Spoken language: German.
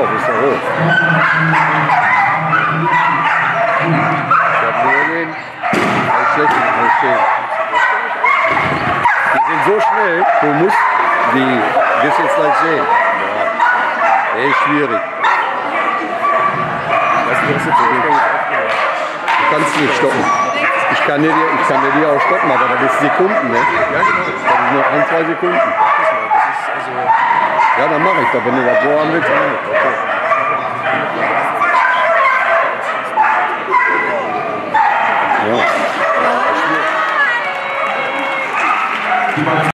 auf, ist doch hoch. Ich hab nur den als schlechten verstehen. Die sind so schnell, du musst die, wirst jetzt gleich sehen. Ja. Ey, schwierig. Du, kannst nicht stoppen. Ich kann dir, ich kann dir die auch stoppen, aber das ist Sekunden, ne? Ja, genau. Das ist nur ein, zwei Sekunden. Ja, dann mache ich das, wenn du das so haben willst. Okay. Ja.